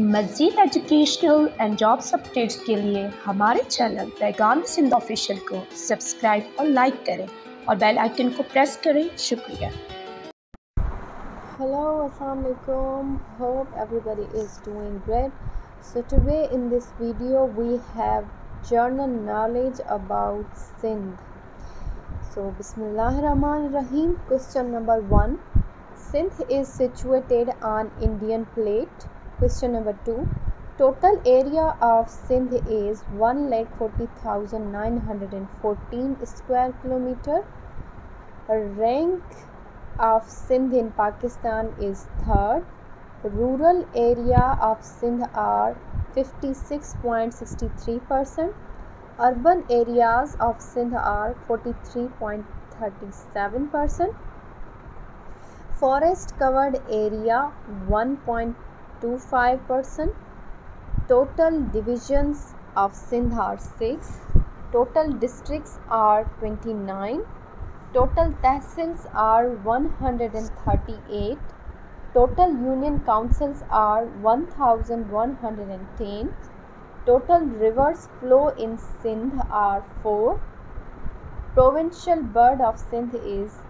Majeed educational and job updates के लिए हमारे चैनल पैगाम सिंध ऑफिशियल को सब्सक्राइब और लाइक करें और बेल आइकन को प्रेस करें। शुक्रिया। हेलो अस्सलाम वालेकुम hope everybody is doing great so today in this video we have general knowledge about Sindh so बिस्मिल्लाहमानीम question number one Sindh is situated on Indian plate Question number two. Total area of Sindh is 1,40,914 square kilometer. Rank of Sindh in Pakistan is third. Rural area of Sindh are 56.63%. Urban areas of Sindh are 43.37%. Forest covered area 1.25%. Total divisions of Sindh are 6. Total districts are 29. Total tehsils are 138. Total union councils are 1110. Total rivers flow in Sindh are 4. Provincial bird of Sindh is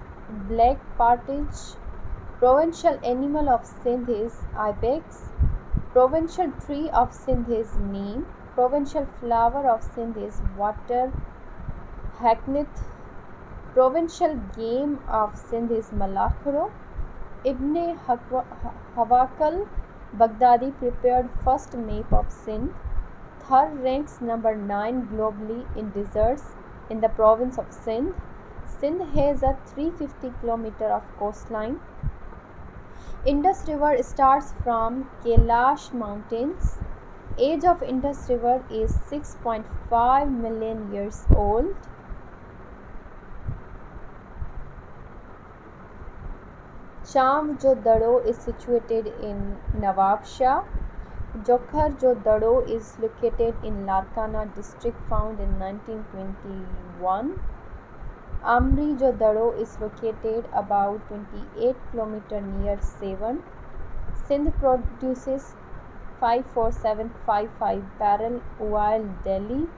black partridge. Provincial animal of Sindh is ibex. Provincial tree of Sindh is neem. Provincial flower of Sindh is water hyacinth. Provincial game of Sindh is Malakhro. Ibn Hawakal Baghdadi prepared first map of Sindh. Thar ranks number 9 globally in deserts in the province of Sindh. Sindh has a 350 km of coastline. Indus River starts from Kailash Mountains. Age of Indus River is 6.5 million years old. Cham Jo Dado is situated in Nawabshah. Jokhar Jo Dado is located in Larkana district found in 1921. Amri Jo Dado is located about 28 km near Sevan. Sindh produces 54755 barrel oil daily.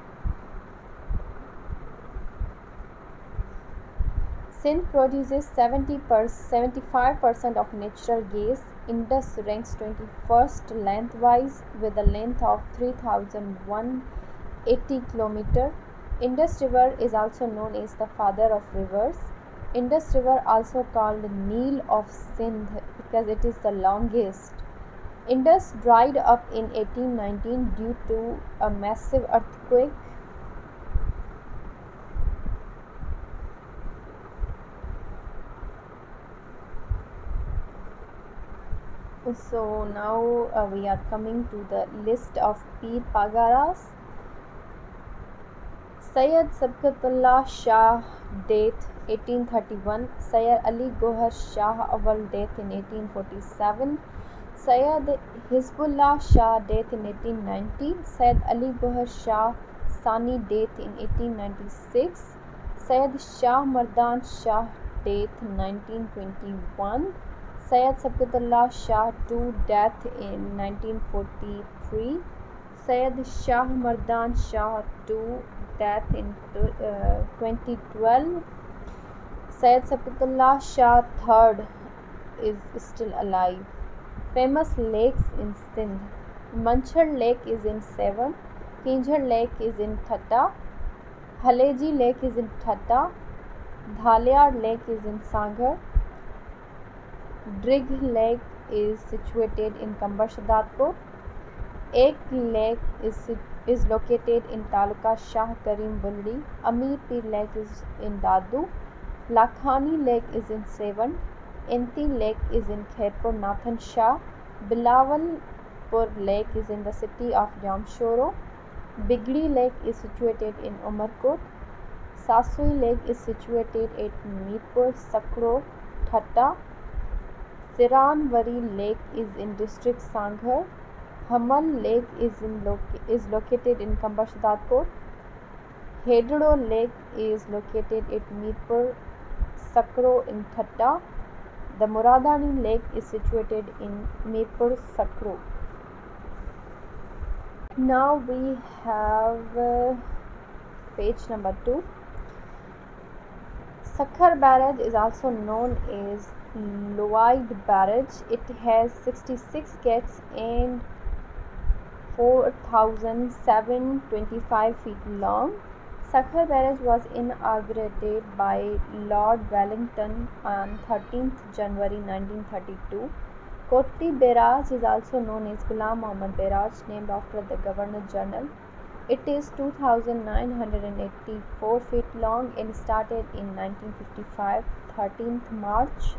Sindh produces 70 per 75% of natural gas. Indus ranks 21st lengthwise with a length of 3180 km. Indus River is also known as the father of rivers. Indus River also called Nile of Sindh because it is the longest. Indus dried up in 1819 due to a massive earthquake. So now uh, we are coming to the list of Peer Pagaras. Sayyid Sabqatullah Shah death 1831 Sayyid Ali Gohar Shah Awal death in 1847 Sayyid Hizbullah Shah death in 1890 Sayyid Ali Gohar Shah Sani death in 1896 Sayyid Shah Mardan Shah death 1921 Sayyid Sabqatullah Shah II death in 1943 Sayyid Shah Mardan Shah II death in uh, 2012 Sayyid Sabqatullah Shah III is still alive famous lakes in Sindh Manchar Lake is in Sevan Kinjar Lake is in Thatta Haleji Lake is in Thatta Dhaliar Lake is in Sagar Drig Lake is situated in Kambar Shadatpur Ek Lake is, is located in Taluka Shah Karim Buldi. Amir Pir Lake is in Dadu. Lakhani Lake is in Sevan. Enti Lake is in Khairpur Nathan Shah. Bilawalpur Lake is in the city of Jamshoro. Bigdi Lake is situated in Umarkot. Sasui Lake is situated at Meerpur, Sakro, Thatta. Siranwari Lake is in district Sangher. Hamal Lake is in loca- is located in Kambashdatpur. Hedro Lake is located at Meerpur, Sakro in Thatta. The Muradani Lake is situated in Mirpur Sakro. now we have uh, page number 2 Sakhar Barrage is also known as Lloyd Barrage. It has 66 gates and 4,725 feet long. Sakhar Barrage was inaugurated by Lord Willingdon on 13th January 1932. Kotri Barrage is also known as Ghulam Muhammad Barrage, named after the Governor General. It is 2,984 feet long and started in 1955, 13th March.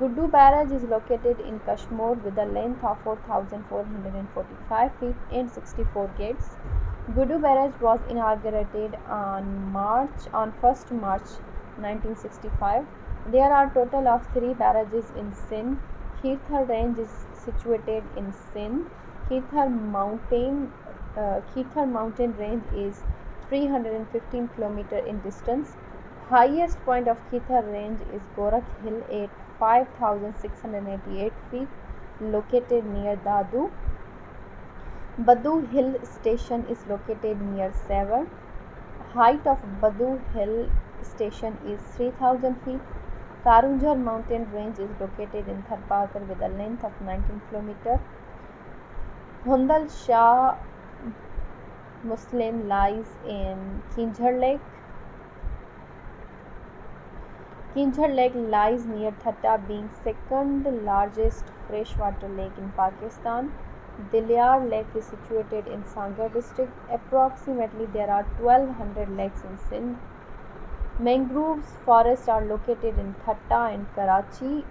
Guddu Barrage is located in Kashmore with a length of 4,445 feet and 64 gates. Guddu Barrage was inaugurated on March on 1st March 1965. There are total of three barrages in Sindh. Khirthar range is situated in Sindh. Khirthar mountain uh, Khirthar mountain range is 315 km in distance. Highest point of Khirthar range is Gorakh Hill at 5688 feet located near Dadu. Badu Hill station is located near Sever. Height of Badu Hill station is 3000 feet. Karunjar mountain range is located in Tharparkar with a length of 19 km. Hundal Shah Muslim lies in Kinjhar Lake. Kinjhar Lake lies near Thatta, being second largest freshwater lake in Pakistan. Dilyar Lake is situated in Sangar district. Approximately there are 1200 lakes in Sindh. Mangroves forests are located in Thatta and Karachi.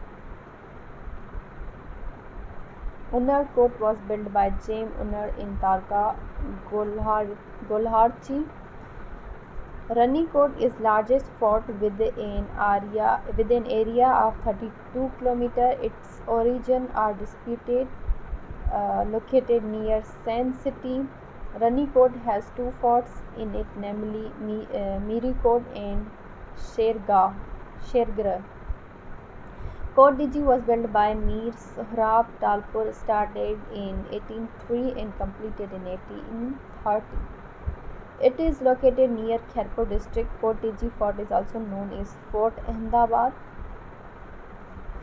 Unnar Court was built by James Unnar in Tarka, Golharchi. Ranikote is largest fort with an area with an area of 32 km. Its origin are disputed. Uh, located near Sand City, Ranikote has two forts in it, namely uh, and Shergah. Shergarh. Kot Diji was built by Mir Sohrab Talpur, started in 1803 and completed in 1830. It is located near Khairpur district. Kot Diji Fort is also known as Fort Ahmedabad.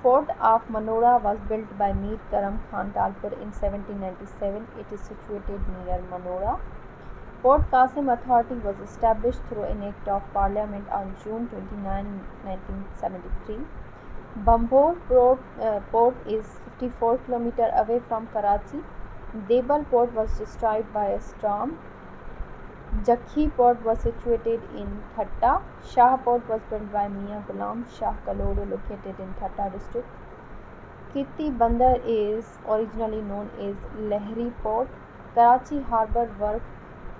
Fort of Manora was built by Mir Karam Khan Talpur in 1797. It is situated near Manora. Port Qasim Authority was established through an Act of Parliament on June 29, 1973. Bambor port, uh, port is 54 km away from Karachi. Debal port was destroyed by a storm. Jakhi port was situated in Thatta. Shah port was built by Mia Ghulam Shah Kalhoro located in Thatta district. Kiti Bandar is originally known as Lahri port. Karachi Harbour work,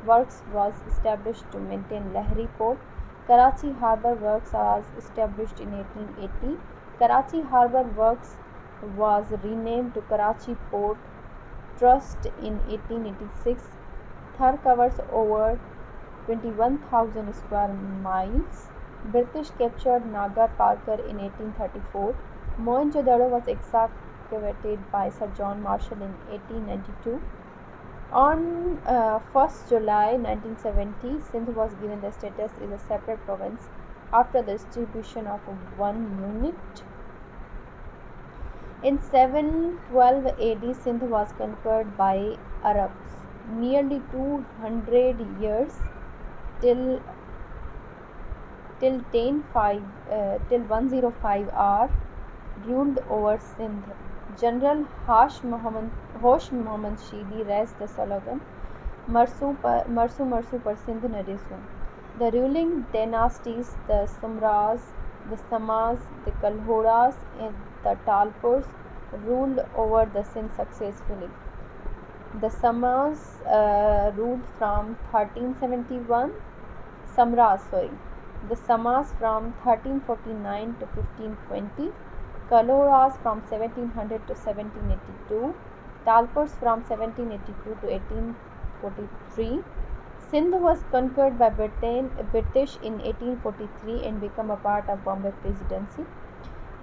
Works was established to maintain Lahri port. Karachi Harbour Works was established in 1880. Karachi Harbour Works was renamed to Karachi Port Trust in 1886. Thar covers over 21,000 square miles. British captured Nagar Parker in 1834. Mohenjo-daro was excavated by Sir John Marshall in 1892. On uh, 1st July 1970, Sindh was given the status as a separate province after the distribution of one unit. In 712 AD, Sindh was conquered by Arabs. Nearly 200 years till till 10 5 uh, till 105 R ruled over Sindh. General Hash Muhammad Hosh Muhammad Shidi raised the slogan Marsu par, Marsu Marsu Sindh Nadesu. The ruling dynasties, the Sumras, the Samas, the Kalhoras, and the Talpurs ruled over the Sindh successfully. The Samas uh, ruled from 1371, Samras, sorry, the Samas from 1349 to 1520, Kalhoras from 1700 to 1782, Talpurs from 1782 to 1843. Sindh was conquered by Britain, British in 1843 and became a part of Bombay Presidency.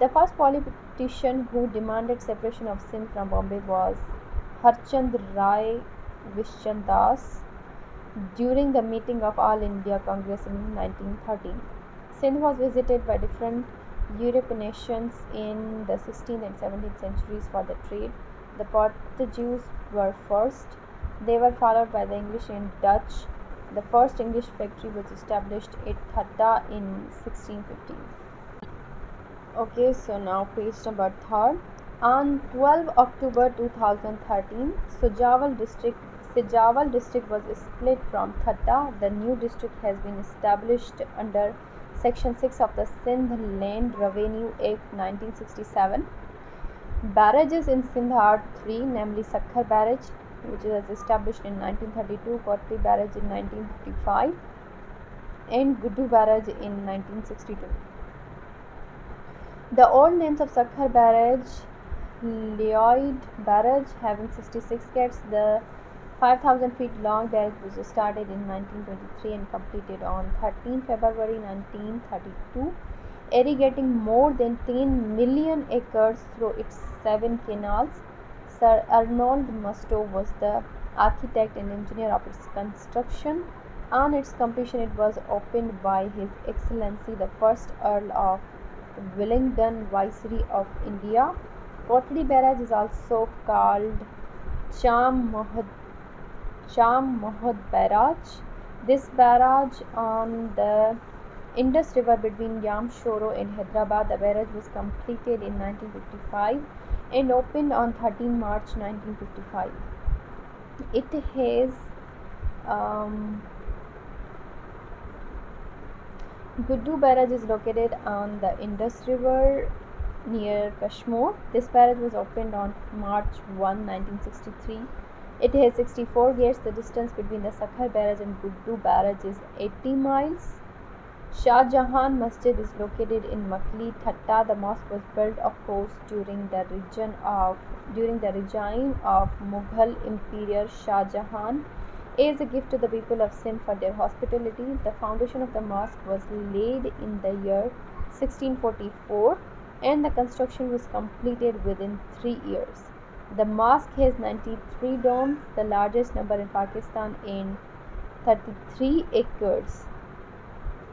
The first politician who demanded separation of Sindh from Bombay was Harchand Rai Vishchandas during the meeting of All India Congress in 1913. Sindh was visited by different European nations in the 16th and 17th centuries for the trade. The Portuguese were first. They were followed by the English and Dutch. The first English factory was established at Thatta in 1615. Okay, so now page number third. On 12 October 2013, Sujawal district Sijawal district was split from Thatta. The new district has been established under Section 6 of the Sindh Land Revenue Act 1967. Barrages in Sindh are three, namely Sakhar Barrage, which was established in 1932, Kotri Barrage in 1955, and Guddu Barrage in 1962. The old names of Sakhar Barrage, Lloyd Barrage, having 66 gates, the 5000 feet long barrage was started in 1923 and completed on 13 February 1932, irrigating more than 10 million acres through its seven canals. Sir Arnold Musto was the architect and engineer of its construction. On its completion, it was opened by His Excellency the First Earl of Willingdon, Viceroy of India. Kotri Barrage is also called Cham Mohad Cham Mohad Barrage. This barrage on the Indus River between Jamshoro and Hyderabad, the barrage was completed in 1955 and opened on 13 March 1955. It has um, Guddu Barrage is located on the Indus River near Kashmore. This barrage was opened on March 1, 1963 it has 64 gates. The distance between the Sakhar barrage and Guddu barrage is 80 miles. Shah Jahan Masjid is located in Makli, Thatta. The mosque was built, of course, during the region of during the regime of Mughal Emperor Shah Jahan as a gift to the people of Sindh for their hospitality. The foundation of the mosque was laid in the year 1644 and the construction was completed within three years. The mosque has 93 domes, the largest number in Pakistan, in 33 acres.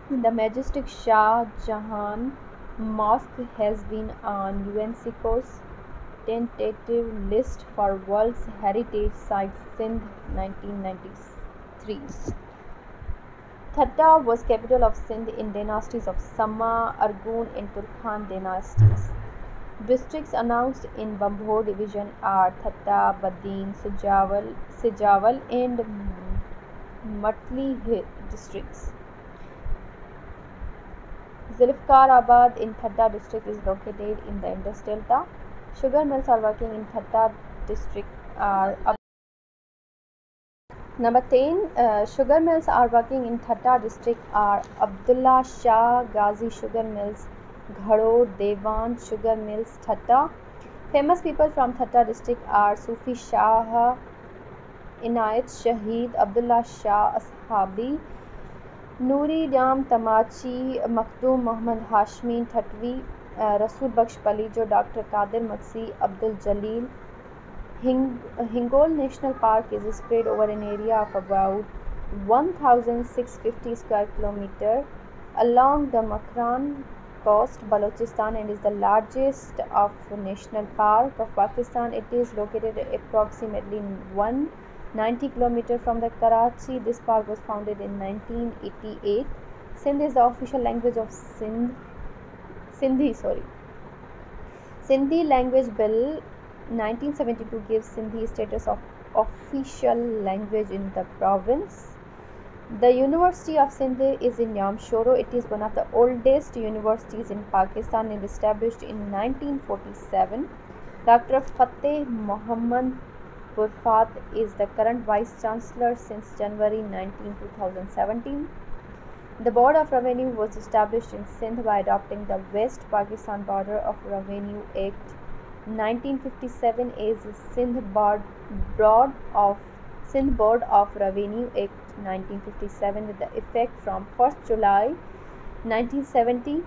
The majestic Shah Jahan Mosque has been on UNESCO's tentative list for World Heritage Sites since 1993. Thatta was capital of Sindh in dynasties of Sama, Arghun and Tarkhan dynasties. Districts announced in Bambhor division are Thatta, Badin, Sujawal, Sijawal and Matli districts. Zulfikar in Thatta district is located in the Indus Delta. Sugar mills are working in Thatta district are Number 10, uh, sugar mills are working in Thatta district are Abdullah Shah Ghazi Sugar Mills, Ghador, Dewan, Sugar Mills, Thatta. Famous people from Thatta district are Sufi Shah, Inayat Shaheed, Abdullah Shah Ashabi, Nuri Dam Tamachi, Maktoum Muhammad Hashmi Thatwi, uh, Rasul Baksh Palijo, Dr. Kadir Maksi, Abdul Jalil. Hing Hingol National Park is spread over an area of about 1650 square kilometer along the Makran coast, Balochistan, and is the largest of national park of Pakistan. It is located approximately 190 km from the Karachi. This park was founded in 1988. Sindh is the official language of Sindh. Sindhi, sorry. Sindhi Language Bill 1972 gives Sindhi status of official language in the province. The University of Sindh is in Jamshoro. It is one of the oldest universities in Pakistan and established in 1947. Dr. Fateh Muhammad Burfat is the current Vice Chancellor since January 19, 2017. The Board of Revenue was established in Sindh by adopting the West Pakistan Border of Revenue Act 1957 is Sindh Board, of Sindh Board of Revenue Act 1957 with the effect from 1st July 1970.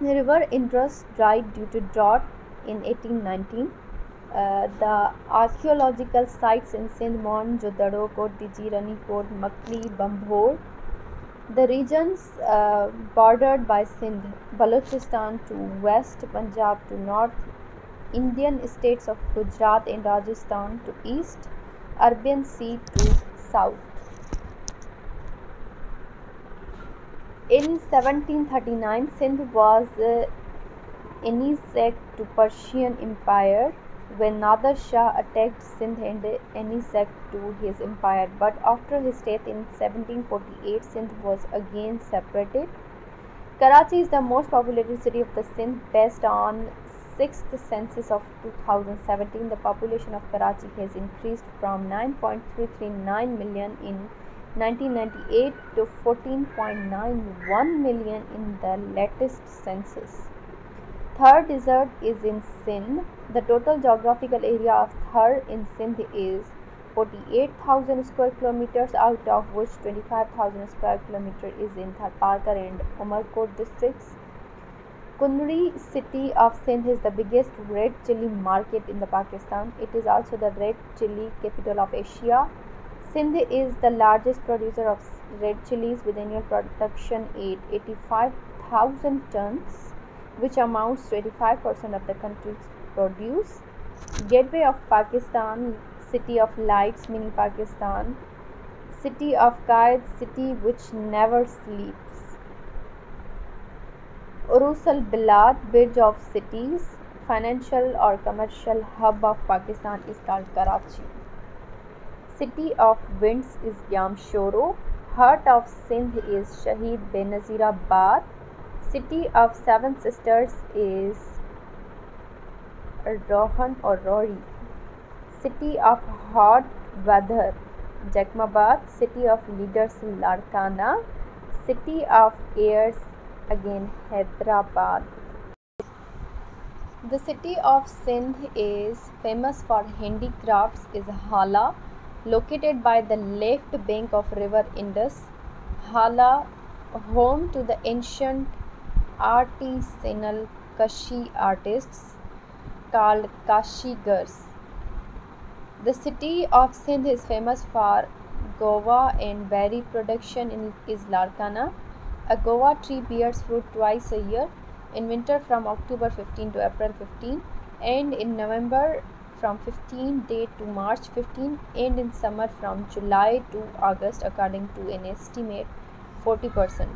The river Indus dried due to drought in 1819. Uh, the archaeological sites in Sindh, Mohenjo-daro, Kot Diji, Ranikot, Makli, Bambhor. The regions uh, bordered by Sindh, Balochistan to west, Punjab to north, Indian states of Gujarat and Rajasthan to east, Arabian Sea to south. In 1739, Sindh was uh, annexed to Persian Empire when Nader Shah attacked Sindh and annexed to his empire, but after his death in 1748, Sindh was again separated. Karachi is the most populated city of the Sindh based on 6th census of 2017. The population of Karachi has increased from 9.339 million in 1998 to 14.91 million in the latest census. Thar Desert is in Sindh. The total geographical area of Thar in Sindh is 48,000 square kilometers, out of which 25,000 square kilometers is in Tharparkar and Umarkot districts. Kunri city of Sindh is the biggest red chili market in the Pakistan. It is also the red chili capital of Asia. Sindh is the largest producer of red chilies with annual production at 85,000 tons which amounts to 85% of the country's produce. Gateway of Pakistan, City of Lights, Mini Pakistan, City of Qaid, City which never sleeps. Urus al Bilad, Bridge of Cities, financial or commercial hub of Pakistan is called Karachi. City of Winds is Jamshoro. Heart of Sindh is Shahid Benazirabad. City of Seven Sisters is Rohan or Rohri. City of Hot Weather Jacobabad. City of Leaders Larkana. City of Airs again Hyderabad. The city of Sindh is famous for handicrafts is Hala located by the left bank of river Indus. Hala home to the ancient artisanal Kashi artists called Kashigars. The city of Sindh is famous for guava and berry production in is Larkana. A guava tree bears fruit twice a year, in winter from October 15 to April 15 and in November from 15 day to March 15 and in summer from July to August according to an estimate 40%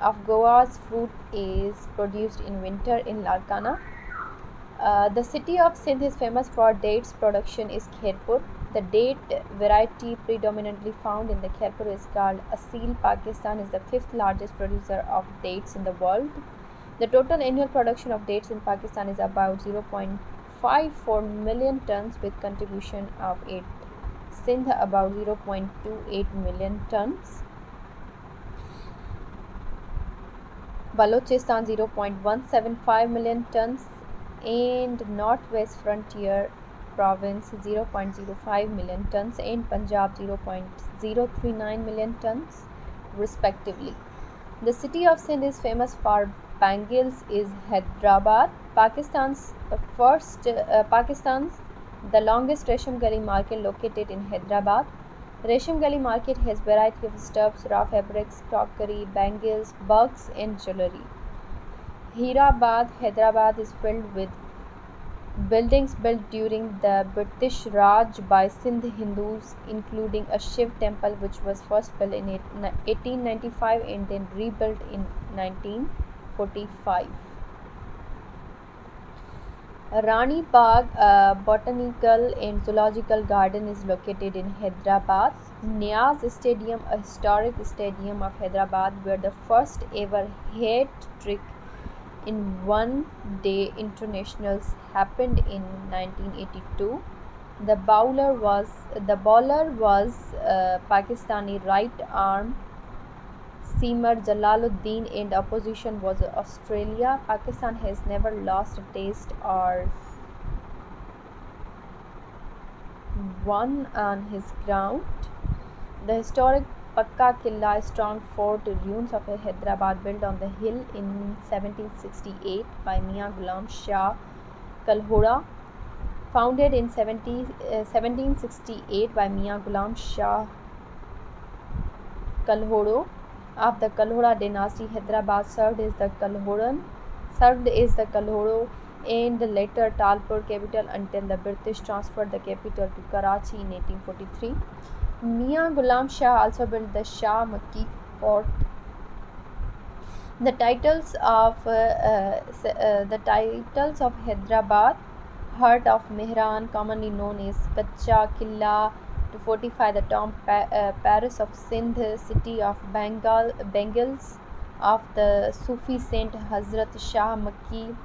of Goa's fruit is produced in winter in Larkana. Uh, the city of Sindh is famous for dates production is Khairpur. The date variety predominantly found in the Khairpur is called Asil. Pakistan is the fifth largest producer of dates in the world. The total annual production of dates in Pakistan is about 0.54 million tons with contribution of 8 Sindh about 0.28 million tons. Balochistan 0.175 million tons and Northwest Frontier Province 0.05 million tons and Punjab 0.039 million tons respectively. The city of Sindh is famous for bangles is Hyderabad. Pakistan's first uh, Pakistan's the longest Resham Gali market located in Hyderabad. Resham Gali market has variety of stuffs, raw fabrics, crockery, bangles, bugs and jewelry. Hirabad, Hyderabad is filled with buildings built during the British Raj by Sindh Hindus including a Shiv temple which was first built in 1895 and then rebuilt in 1945. Rani Bagh uh, Botanical and Zoological Garden is located in Hyderabad. Niaz Stadium, a historic stadium of Hyderabad where the first ever hat trick in one day internationals happened in 1982. The bowler was the bowler was uh, Pakistani right arm seamer Jalaluddin and opposition was Australia. Pakistan has never lost a test or won on his ground. The historic Pakka Killa strong fort ruins of Hyderabad built on the hill in 1768 by Mia Ghulam Shah Kalhora founded in 70, uh, 1768 by Mian Ghulam Shah Kalhoro of the Kalhora dynasty. Hyderabad served as the Kalhoran, served as the Kalhoro and later Talpur capital until the British transferred the capital to Karachi in 1843. Mian Ghulam Shah also built the Shah Makki fort. The titles of uh, uh, uh, the titles of Hyderabad, heart of Mehran, commonly known as Kacha Killa, to fortify the tomb pa- uh, Paris of Sindh, city of Bengal, Bengals, of the Sufi saint Hazrat Shah Makki.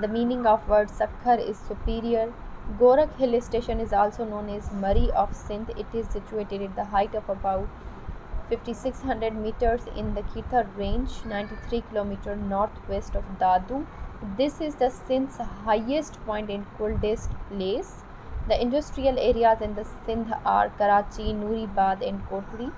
The meaning of word Sakhar is superior. Gorakh hill station is also known as Murree of Sindh. It is situated at the height of about 5600 meters in the Kirthar range, 93 km northwest of Dadu. This is the Sindh's highest point and coldest place. The industrial areas in the Sindh are Karachi, Nooriabad, and Kotri.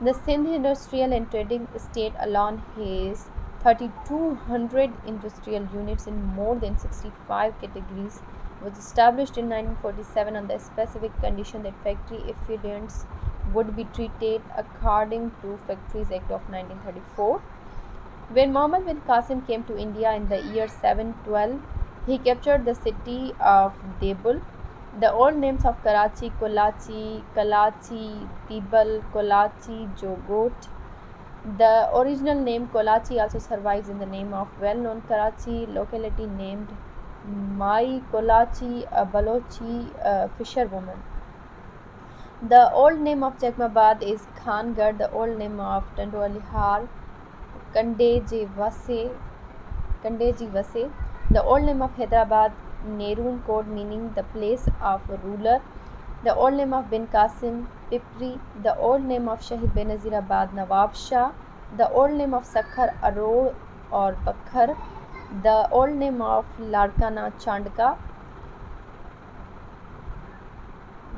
The Sindh industrial and trading state alone has 3200 industrial units in more than 65 categories. Was established in 1947 on the specific condition that factory affiliates would be treated according to Factories Act of 1934. When Muhammad bin Qasim came to India in the year 712, he captured the city of Debul. The old names of Karachi, Kolachi, Kalachi, Tibal, Kolachi, Jogot. The original name Kolachi also survives in the name of well-known Karachi locality named Mai Kolachi, a Balochi uh, fisherwoman. The old name of Jacobabad is Khangarh. The old name of Tandolihar, Kandeji Vase, Kandeji Vase. The old name of Hyderabad, Nerun Kot, meaning the place of a ruler. The old name of Bin Qasim, Pipri. The old name of Shahid Benazirabad, Nawab Shah. The old name of Sakhar, Aror or Bakhar. The old name of Larkana, Chandka.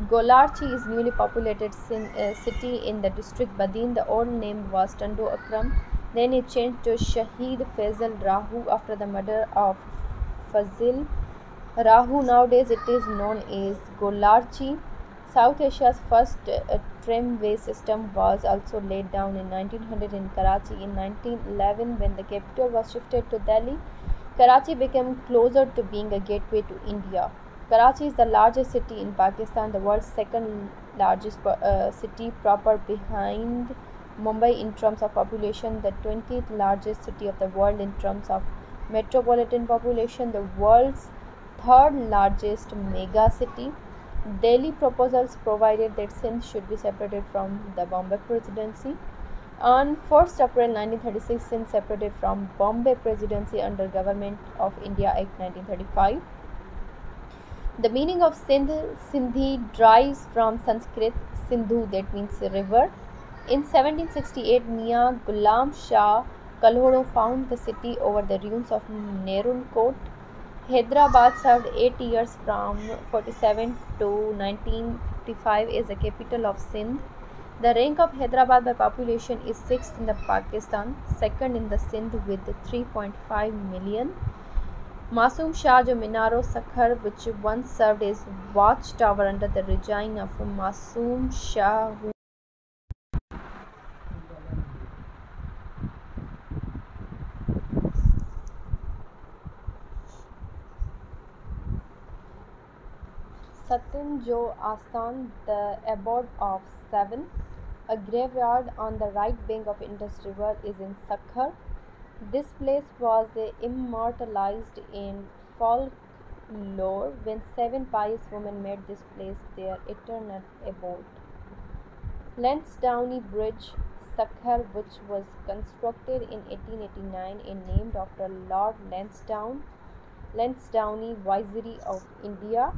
Golarchi is newly populated sin, uh, city in the district Badin. The old name was Tando Akram. Then it changed to Shahid Fazil Rahu after the murder of Fazil Rahu. Nowadays it is known as Golarchi. South Asia's first uh, tramway system was also laid down in 1900 in Karachi. In 1911, when the capital was shifted to Delhi, Karachi became closer to being a gateway to India. Karachi is the largest city in Pakistan, the world's second largest uh, city proper behind Mumbai in terms of population, the 20th largest city of the world in terms of metropolitan population, the world's third largest mega city. Delhi proposals provided that Sindh should be separated from the Bombay Presidency. On 1st April 1936, Sindh separated from Bombay Presidency under Government of India Act 1935. The meaning of Sindh, Sindhi, derives from Sanskrit Sindhu, that means river. In 1768, Mian Ghulam Shah Kalhoro found the city over the ruins of Nerun Kot. Hyderabad served eight years from 47 to 1955 as the capital of Sindh. The rank of Hyderabad by population is sixth in the Pakistan, second in the Sindh with 3.5 million. Masoom Shah jo Minaro Sakhar, which once served as watchtower under the regime of Masoom Shah, who Satin Jo Astan, the abode of seven. A graveyard on the right bank of Indus River is in Sakhar. This place was immortalized in folklore when seven pious women made this place their eternal abode. Lansdowne Bridge, Sakhar, which was constructed in 1889 and named after Lord Lansdowne, Lansdowne Viceroy of India.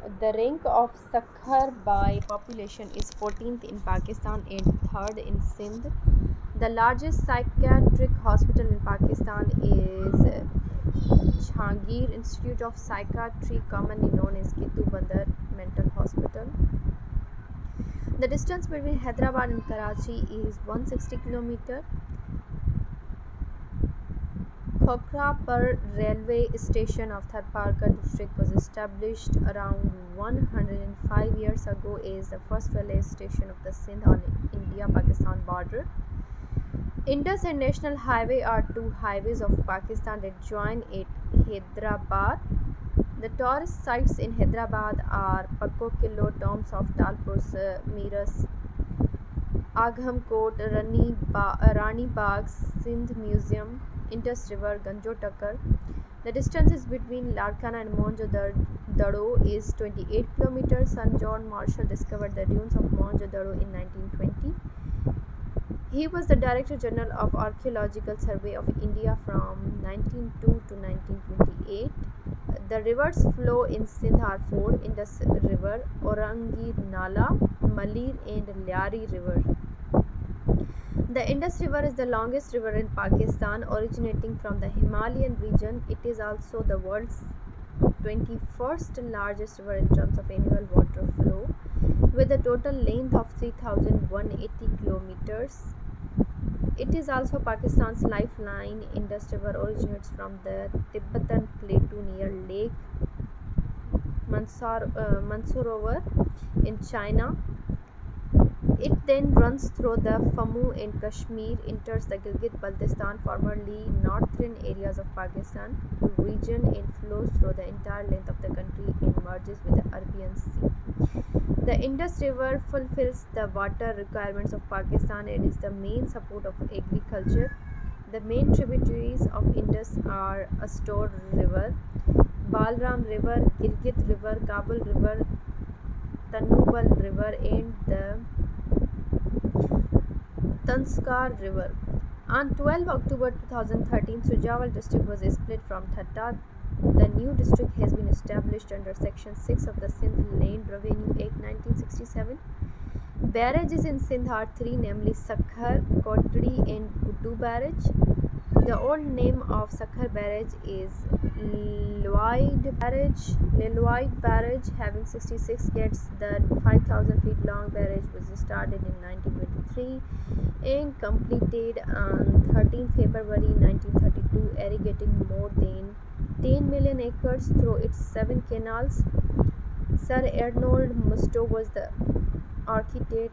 The rank of Sakhar by population is 14th in Pakistan and 3rd in Sindh. The largest psychiatric hospital in Pakistan is Jahangir Institute of Psychiatry, commonly known as Gidu Bandar Mental Hospital. The distance between Hyderabad and Karachi is 160 km. Khokhrapar railway station of Tharparkar district was established around 105 years ago as the first railway station of the Sindh on India-Pakistan border. Indus and National Highway are two highways of Pakistan that join at Hyderabad. The tourist sites in Hyderabad are Pakko Kilo, Tombs of Talpur, Miras, Agham Court, Rani, ba- Rani Bagh, Sindh Museum, Indus River, Ganjo Takar. The distances between Larkana and Mohenjo-daro is 28 kilometers. Sir John Marshall discovered the dunes of Mohenjo-daro in 1920. He was the Director General of Archaeological Survey of India from 1902 to 1928. The rivers flow in Sindh are four Indus River, Orangi Nala, Malir and Lyari River. The Indus River is the longest river in Pakistan, originating from the Himalayan region. It is also the world's 21st largest river in terms of annual water flow, with a total length of 3,180 kilometers. It is also Pakistan's lifeline. Indus River originates from the Tibetan Plateau near Lake Mansar, uh, Mansarovar in China. It then runs through the Jammu and Kashmir, enters the Gilgit-Baltistan, formerly northern areas of Pakistan region, and flows through the entire length of the country and merges with the Arabian Sea. The Indus River fulfills the water requirements of Pakistan and is the main support of agriculture. The main tributaries of Indus are Astor River, Balram River, Gilgit River, Kabul River, Tanubal River, and the Zanskar River. On 12 October 2013, Sujawal district was split from Thatta. The new district has been established under Section 6 of the Sindh Land Revenue Act 1967. Barrages in Sindh are three, namely Sakhar, Kotri, and Guddu Barrage. The old name of Sakhar Barrage is Lloyd Barrage. Lloyd Barrage, having 66 gates, the 5,000 feet long barrage was started in 1923 and completed on 13 February 1932, irrigating more than 10 million acres through its seven canals. Sir Arnold Musto was the architect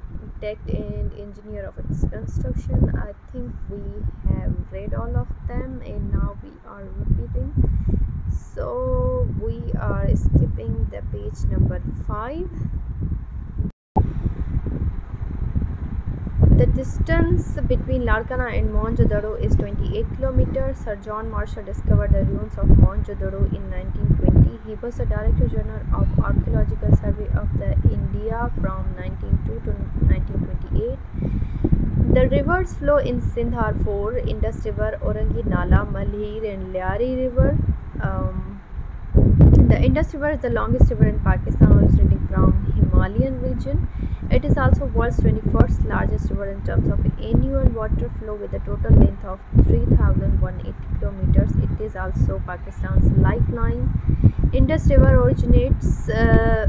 and engineer of its construction. I think we have read all of them and now we are repeating. So we are skipping the page number 5. The distance between Larkana and Mohenjo-daro is 28 kilometers. Sir John Marshall discovered the ruins of Mohenjo-daro in 1920. He was the Director General of Archaeological Survey of the India from 1902 to 1928. The rivers flow in Sindh are four: Indus River, Orangi Nala, Malir, and Lyari River. Um, the Indus River is the longest river in Pakistan, originating from Himalayan region. It is also world's 21st largest river in terms of annual water flow with a total length of 3180 kilometers. It is also Pakistan's lifeline. Indus River originates uh,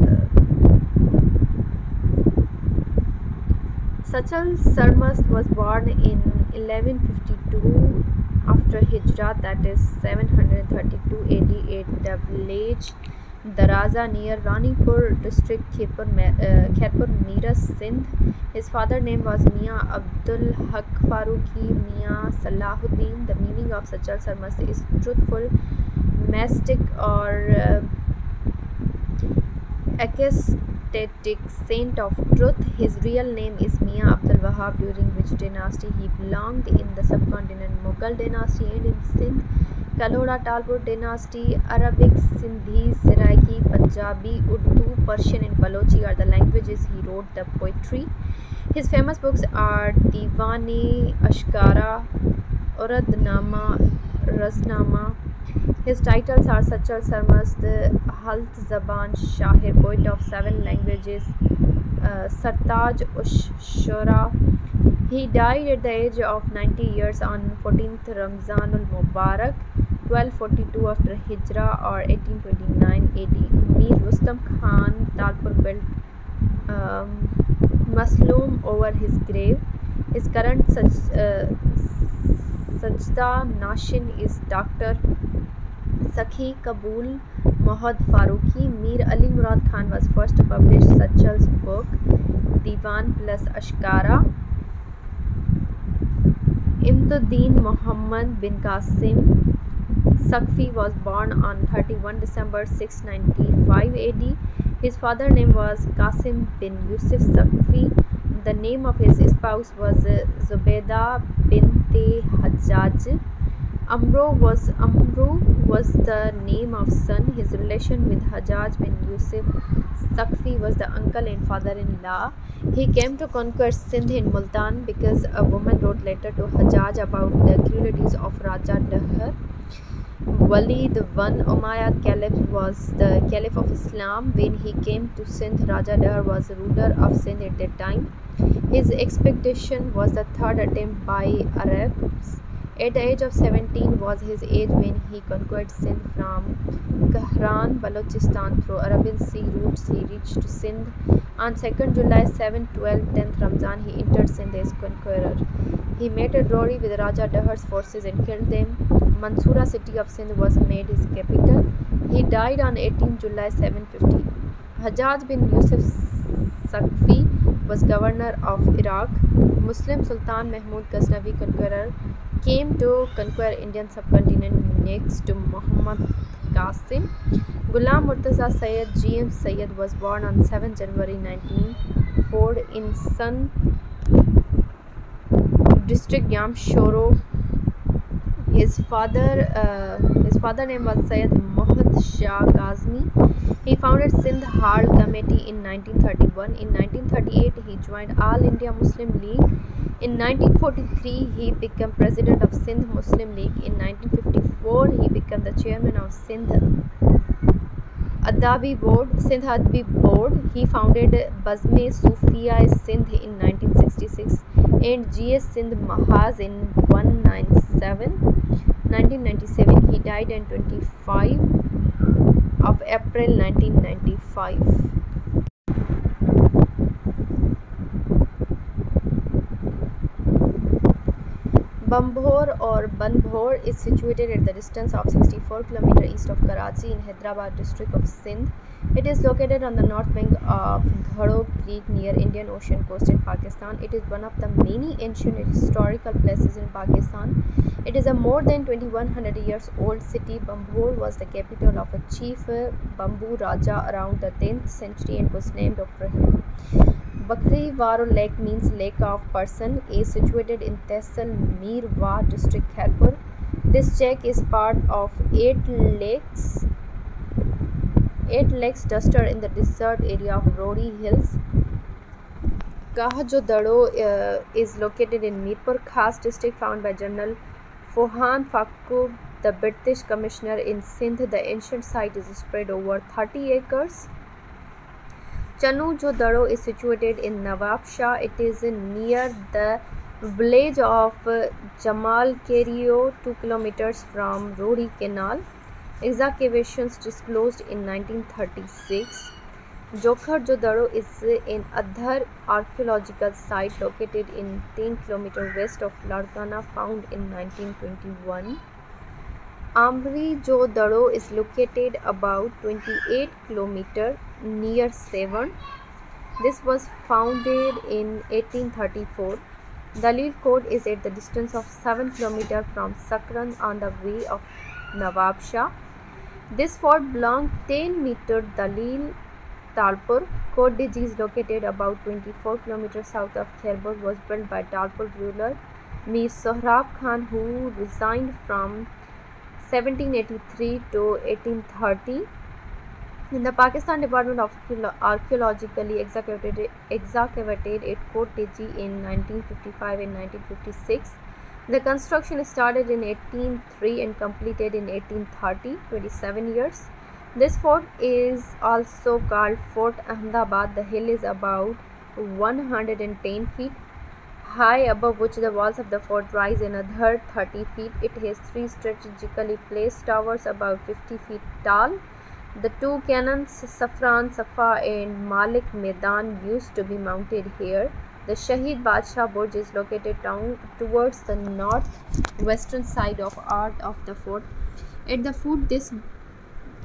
Sachal Sarmast was born in 1152 after Hijrah that is 732 AD at the village Daraza near Ranipur district Khairpur, uh, Khairpur Sindh. His father name was Mia Abdul Haq Faruqi Mia Salahuddin. The meaning of Sachal Sarmast is truthful, mystic or uh, ecstatic saint of truth. His real name is Mia Abdul Wahab, during which dynasty he belonged in the subcontinent Mughal dynasty and in Sindh. Kalhora Talpur dynasty, Arabic, Sindhi, Seraiki, Punjabi, Urdu, Persian, and Balochi are the languages he wrote the poetry. His famous books are Diwan-e Ashkara, Uradnama, Raznama. His titles are Sachal the Haft Zaban Shahir, poet of seven languages, uh, Sartaj Ush Shura. He died at the age of 90 years on 14th Ramzanul Mubarak. 1242 after Hijrah or 1829 AD. Mir Rustam Khan Talpur built um, Masloom over his grave. His current such, uh, Sajda Nashin is Dr. Sakhi Qabool Mohd Farooqui, Mir Ali Murad Khan was first publish Sachal's book Diwan plus Ashkara Imaduddin Muhammad bin Qasim Saqafi was born on thirty one December six ninety five A D his father name was Qasim bin Yusuf Saqafi the name of his spouse was Zubaida bint Hajjaj Amro was Amru was the name of son. His relation with Hajjaj bin Yusuf Sakfi was the uncle and father-in-law. He came to conquer Sindh in Multan because a woman wrote letter to Hajjaj about the cruelties of Raja Dahr. Walid I Umayyad Caliph was the Caliph of Islam. When he came to Sindh, Raja Dahr was ruler of Sindh at that time. His expedition was the third attempt by Arabs. At the age of 17 was his age when he conquered Sindh from Kahran, Balochistan through Arabian Sea routes. He reached Sindh on 2nd July 7, 12, 10th Ramzan. He entered Sindh as conqueror. He met a Rory with Raja Dahar's forces and killed them. Mansura city of Sindh was made his capital. He died on 18 July 750. Hajjaj bin Yusuf Sakfi was governor of Iraq. Muslim Sultan Mahmud Ghaznavi conqueror came to conquer Indian subcontinent next to Muhammad Qasim. Ghulam Murtaza Sayyid G.M. Sayyid was born on 7 January 1904 in Sun district Yamshoro. His father, uh, his father name was Sayyid Shah Ghazni. He founded Sindh Hari Committee in 1931. In 1938, he joined All India Muslim League. In 1943, he became president of Sindh Muslim League. In 1954, he became the chairman of Sindh Adabi Board, Sindh Adabi Board. He founded Bazme Sufia Sindh in 1966 and GS Sindh Mahaz in 197. 1997. He died on 25 of April 1995. Bambhor or Banbhor is situated at the distance of 64 km east of Karachi in Hyderabad district of Sindh. It is located on the north bank of Gharo Creek near Indian Ocean coast in Pakistan. It is one of the many ancient historical places in Pakistan. It is a more than 2100 years old city. Bambhor was the capital of a chief Bambu Raja around the 10th century and was named after him. Bakri Waro Lake means Lake of Person is situated in Tehsil Mirwah district Khairpur. This lake is part of eight lakes eight lakes duster in the desert area of Rohri Hills. Kahujodaro uh, is located in Mirpur Khas district found by General John Jacob, the British commissioner in Sindh. The ancient site is spread over 30 acres. Chanu Jodaro is situated in Nawabshah. It is near the village of Jamal Kerio, 2 kilometers from Rohri Canal. Excavations disclosed in 1936. Jokhar Jodaro is an other archaeological site located in 10 km west of Larkana found in 1921. Amri Jodaro is located about 28 km near Sehwan. This was founded in 1834. Dalil Court is at the distance of 7 km from Sakran on the way of Nawab Shah. This fort belonged 10 meter Dalil Talpur. Kot is located about 24 km south of Khairpur was built by Talpur ruler Mir Sohrab Khan who resigned from 1783 to 1830. In the Pakistan Department of Archaeologically excavated, excavated at Kot in 1955 and 1956. The construction started in 1803 and completed in 1830, 27 years. This fort is also called Fort Ahmedabad. The hill is about 110 feet high above which the walls of the fort rise another 30 feet. It has three strategically placed towers about 50 feet tall. The two cannons Safran Safa and Malik Medan used to be mounted here. The Shahid Badshah Burj is located down towards the northwestern side of art of the fort. At the foot, this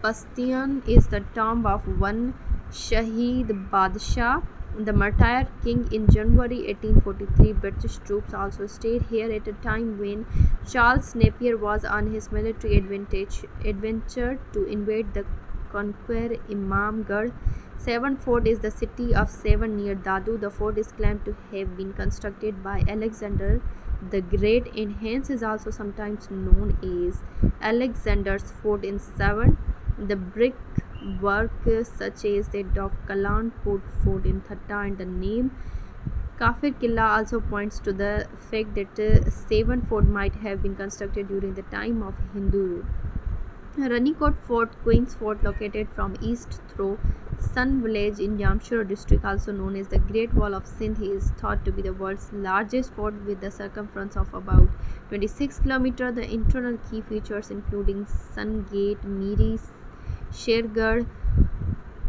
bastion is the tomb of one Shahid Badshah, the martyr king. In January 1843, British troops also stayed here at a time when Charles Napier was on his military adventure to invade the conquer Imamgarh Sehwan Fort is the city of Sehwan near Dadu. The fort is claimed to have been constructed by Alexander the Great and hence is also sometimes known as Alexander's Fort in Sehwan. The brick brickwork such as that of Kalanpur Fort in Thatta and the name Kafir Killa also points to the fact that uh, Sehwan Fort might have been constructed during the time of Hindu rule. Ranikot Fort, Queen's Fort located from east through Sun village in Jamshedpur district also known as the Great Wall of Sindh is thought to be the world's largest fort with the circumference of about 26 km. The internal key features including Sun Gate, Miri, Shergarh,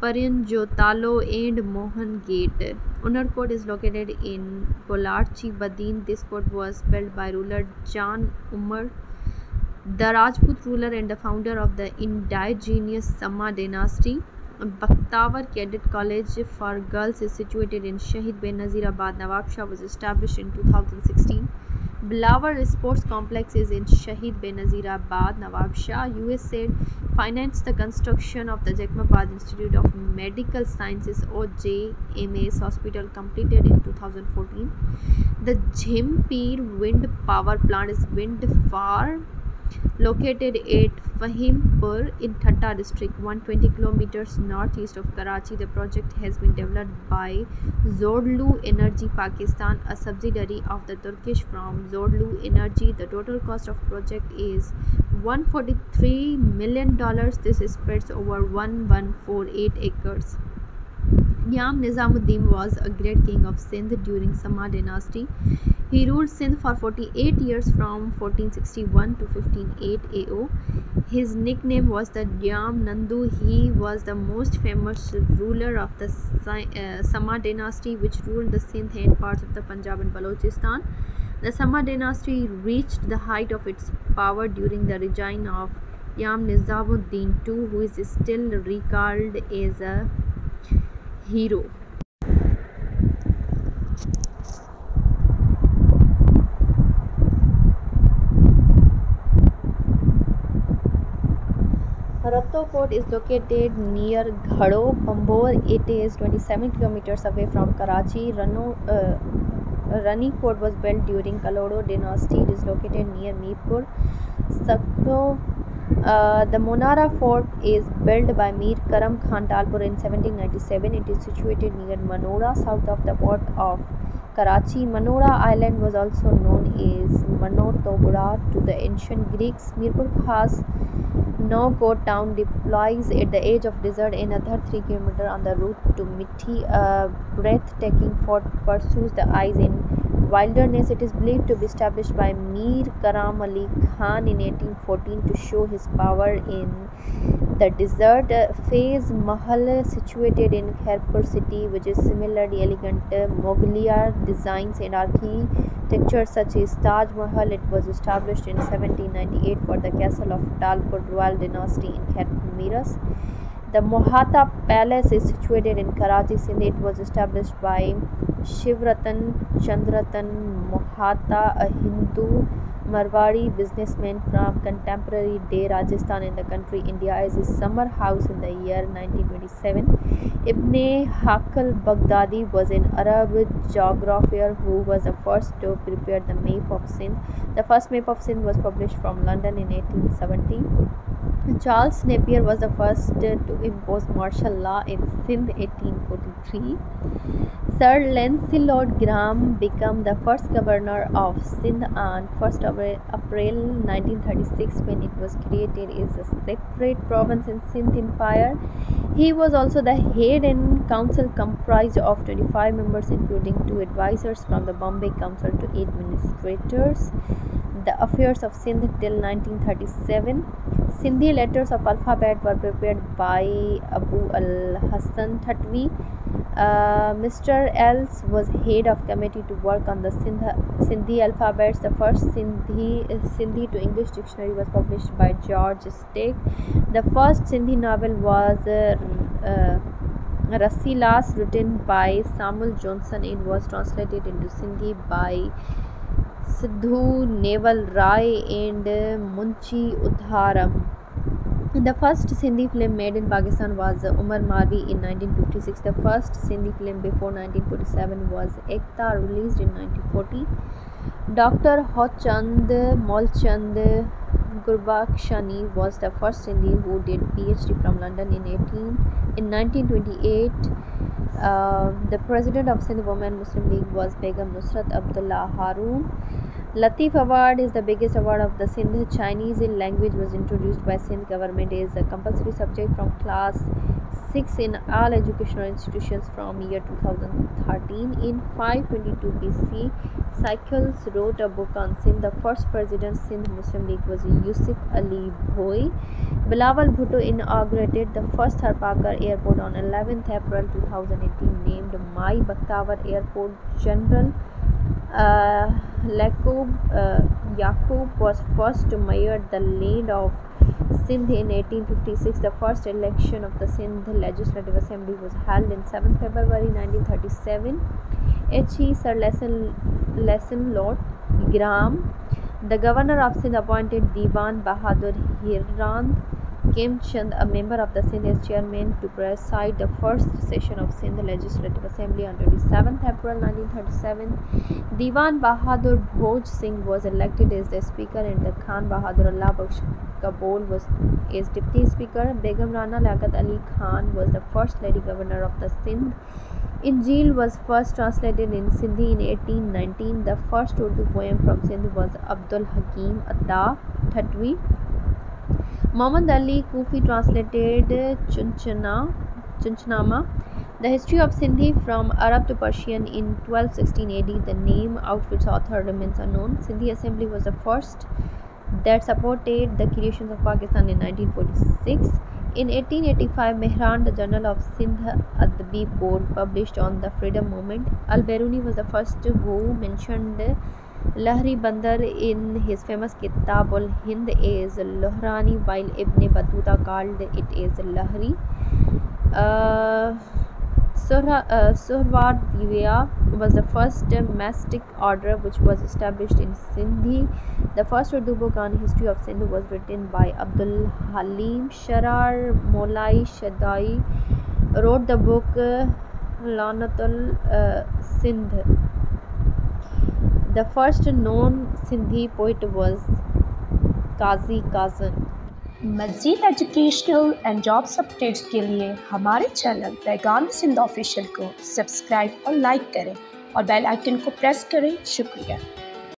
Parinjotalo and Mohan Gate. Unarkot is located in Golarchi, Badin. This fort was built by ruler Jam Unar the Rajput ruler and the founder of the indigenous Sama dynasty. Bakhtawar Cadet College for Girls is situated in Shahid Benazirabad. Nawab Shah was established in 2016. Bilawar Sports Complex is in Shahid Benazirabad. Nawab Shah, USAID, financed the construction of the Jacobabad Institute of Medical Sciences or JMS Hospital completed in 2014. The Jhimpir Wind Power Plant is wind farm located at Fahimpur in Thatta district 120 kilometers northeast of Karachi. The project has been developed by Zorlu Energy Pakistan a subsidiary of the Turkish firm. Zorlu Energy the total cost of project is 143 million dollars. This spreads over 1148 acres Jam Nizamuddin was a great king of Sindh during Sama dynasty he ruled Sindh for 48 years from 1461 to 1508 AO. His nickname was the Dyam Nandu. He was the most famous ruler of the uh, Sama dynasty which ruled the Sindh and parts of the Punjab and Balochistan. The Sama dynasty reached the height of its power during the reign of Jam Nizamuddin II who is still recalled as a hero. Ratto Fort is located near Gharo, Bambhor. It is 27 kilometers away from Karachi. Rano, uh, Rani Fort was built during Kalhoro dynasty. It is located near Mirpur. Sakro, uh, the Manora Fort is built by Mir Karam Khan Talpur in 1797. It is situated near Manora, south of the port of Karachi. Manora Island was also known as Morontobara to the ancient Greeks. Mirpur now go town deploys at the edge of desert another 3 km on the route to Mithi. A breathtaking fort pursues the eyes in wilderness. It is believed to be established by Mir Karam Ali Khan in 1814 to show his power in the desert. Faiz Mahal situated in Khairpur city which is similarly elegant Mughaliya designs and architecture such as Taj Mahal. It was established in 1798 for the castle of Talpur royal dynasty in Khairpur Miras. The Mohata Palace is situated in Karachi, Sindh. It was established by Shivratan Chandratan Mohata, a Hindu Marwari businessman from contemporary day Rajasthan in the country India as his summer house in the year 1927. Ibn Hawqal Baghdadi was an Arab geographer who was the first to prepare the map of Sindh. The first map of Sindh was published from London in 1870. Charles Napier was the first to impose martial law in Sindh 1843. Sir Lancelot Graham became the first governor of Sindh on 1st of April 1936 when it was created as a separate province in Sindh Empire. He was also the head and council comprised of 25 members including two advisors from the Bombay Council to administrators the affairs of Sindh till 1937. Sindhi letters of alphabet were prepared by Abu al Hassan Thatwi. Uh, Mr. Ellis was head of committee to work on the Sindhi alphabets. The first Sindhi, Sindhi to English dictionary was published by George Stack. The first Sindhi novel was uh, uh, Rasselas, written by Samuel Johnson. It was translated into Sindhi by Sidhu Neval Rai and Munshi Udharam. The first Sindhi film made in Pakistan was Umar Marvi in 1956. The first Sindhi film before 1947 was Ekta, released in 1940. Dr. Hotchand Molchand Gurbakshani was the first Sindhi who did PhD from London in 18 in 1928. Uh, the president of Sindh Women Muslim League was Begum Nusrat Abdullah Haroon. Latif Award is the biggest award of the Sindh. Chinese in language was introduced by Sindh government is a compulsory subject from class 6 in all educational institutions from year 2013. In 522 BC, Cycles wrote a book on Sindh. The first president Sindh Muslim League was Yusuf Ali Bhoi. Bilawal Bhutto inaugurated the first Tharparkar airport on 11th April 2018 named Mai Bakhtawar Airport General uh, uh, was first to mayor the land of Sindh in 1856. The first election of the Sindh Legislative Assembly was held in 7 February 1937. H.E. Sir Lesson, Lord Graham, the governor of Sindh, appointed Diwan Bahadur Hirand Kim Chand, a member of the Sindh, as chairman to preside the first session of Sindh Legislative Assembly on 27th April 1937. Diwan Bahadur Bhoj Singh was elected as the speaker and the Khan Bahadur Allah Bakhsh Kabul was as deputy speaker. Begum Rana Liaquat Ali Khan was the first lady governor of the Sindh. Injil was first translated in Sindhi in 1819. The first Urdu poem from Sindh was Abdul Hakim Atta Thatwi. Muhammad Ali Kufi translated Chunchana, Chachnama, the history of Sindhi from Arab to Persian in 1216 AD. The name of its author remains unknown. Sindhi Assembly was the first that supported the creation of Pakistan in 1946. In 1885, Mehran, the Journal of Sindh Adbi Board, published on the freedom movement. Al Biruni was the first who mentioned Lahri Bandar in his famous Kitab ul Hind is Lohrani while Ibn Battuta called it is Lahri. Uh, Suhrawardiya uh, was the first mastic order which was established in Sindhi. The first Urdu book on history of Sindh was written by Abdul Halim Sharar Molai Shadai wrote the book uh, Lanatul uh, Sindh. The first known Sindhi poet was Qazi Kazan. मज़ीद educational and jobs updates के लिए हमारे channel Paigham Sindh official को subscribe और like करें और bell icon को press करें शुक्रिया